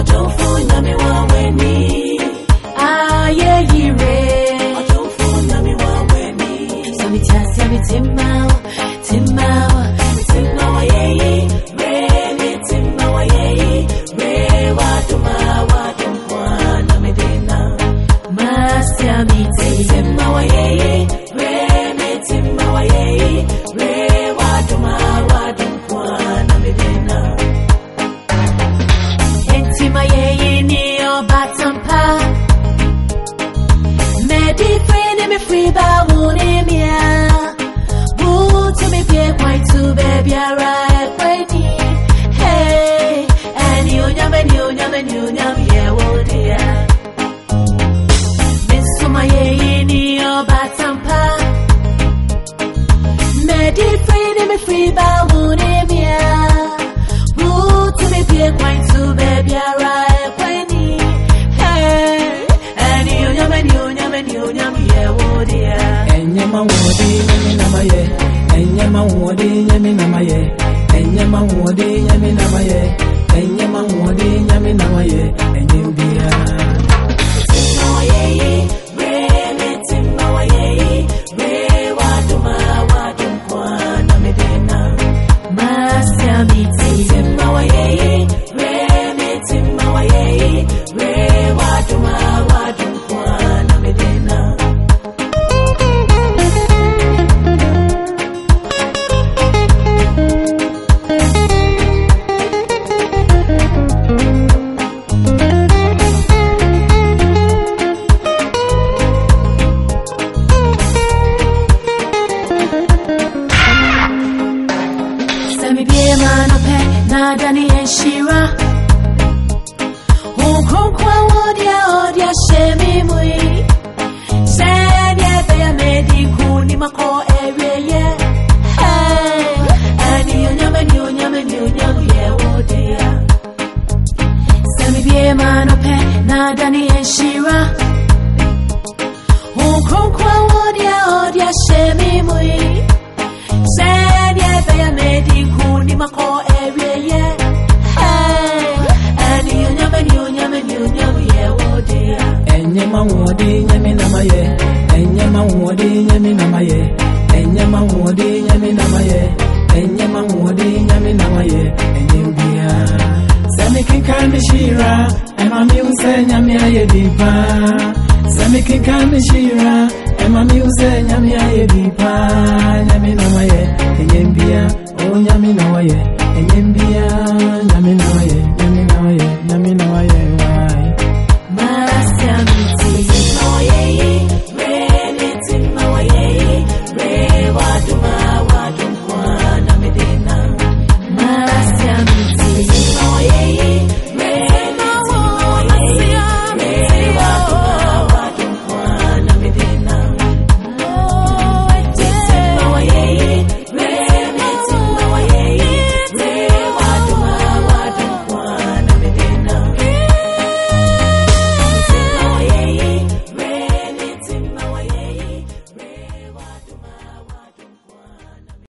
ọjọ́ fún yàmi wá wẹ̀ mí. ayé yìí rè é ọjọ́ fún yàmi wá wẹ̀ mí. ti máa ti máa ti máa wáyé yìí mi ti máa wáyé yìí rè é wá dùn máa wá dùn fún ànàmì dènà. máa mi ti máa wáyé. Free ba wuni mia. Butu me pie kwai tu baby ara ekwedi. Hey, and you nyam and you nyam and you nyam yeah wo dia. Enyama wode nyame namaye Enyama wode nyame namaye Enyama wode nyame namaye Enyama wode nyame namaye Enyem bia ibada ni heshima. Huku kwa wodia odia shemimui sɛdeɛ ɛbɛyɛ medi ku ni makɔ awieɛ ɛne onyame ne onyame ne onyame yɛ wodea sɛ mebie ma nɔpɛ na ada ne yɛhyia wodia. Enyama wode nyame namaye. Enyama wode nyame namaye. Enyama wode nyame namaye. Enyama wode nyame namaye. Enyem bia Sami kinkan shira Ema mi use nyame aye dipa Sami kinkan shira Ema mi use nyame aye dipa Nyame namaye